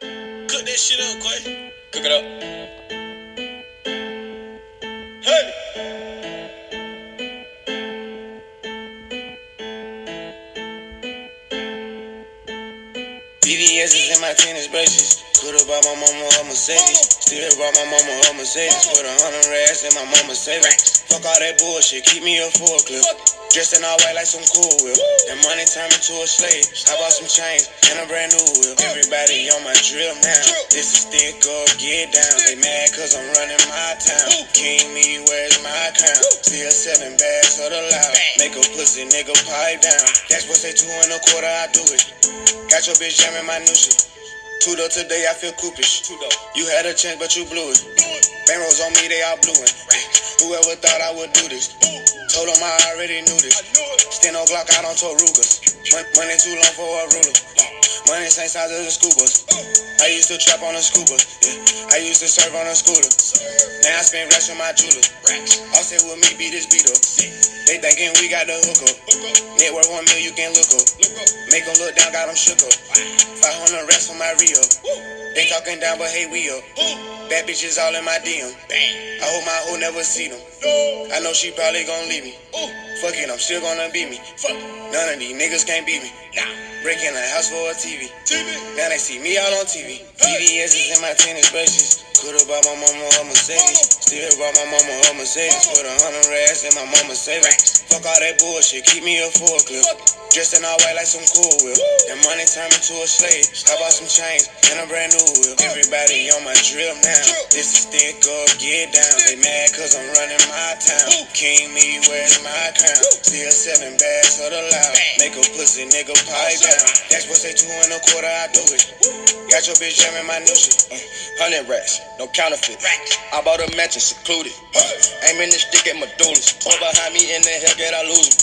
Cook that shit up, Quay. Cook it up. Hey! VVS is in my tennis braces. Could've bought my mama a Mercedes. Still brought my mama a Mercedes. Put a hundred racks in my mama's savings. Fuck all that bullshit, keep me a full clip. Dressed in all white like some cool whip. That money turned me to a slave. I bought some chains and a brand new whip. Everybody on my drill now. This is stick up, get down. They mad cause I'm running my town. King me, where's my crown? Still selling bags for the loud. Make a pussy nigga pipe down. That's what say two and a quarter, I do it. Got your bitch jamming my new shit. Two though today, I feel coopish. You had a chance, but you blew it. Bang rolls on me, they all blue it. Whoever thought I would do this? I already knew this. Stand on Glock out on Torugas. Mon- Money too long for a ruler. Money same size as a scuba. I used to trap on a scuba. Yeah. I used to serve on a scooter. Now I spend racks on my jeweler. All say with me beat this beat up. They thinking we got the hook up. Network one mil, you can look up. Make them look down, got them shook up. 500 racks for my re-up. They talking down, but hey, we up. Bad bitches all in my DM. I hope my hoe never see them. I know she probably gonna leave me. Fuck it, I'm still gonna beat me. Fuck, none of these niggas can't beat me. Breaking a house for a TV. TV. Now they see me out on TV. VVS is in my tennis braces. Could've bought my mama a Mercedes. Still bought my mama a Mercedes. Put a hundred racks in my mama's savings. Fuck all that bullshit, keep me a full clip. Dressed in all white like some cool whip. That money turned me to a slave. I bought some chains and a brand new whip. Everybody on my drill now. This is stick up, get down. They mad cause I'm running my town. King me, where's my crown? Still selling bags for the loud. Make a pussy nigga pipe down. That's what say two and a quarter, I do it. Got your bitch jamming my new shit. Uh, hundred racks, no counterfeit. I bought a mansion secluded. Aiming the stick at my doulas. Pull behind me in the Hellcat, I lose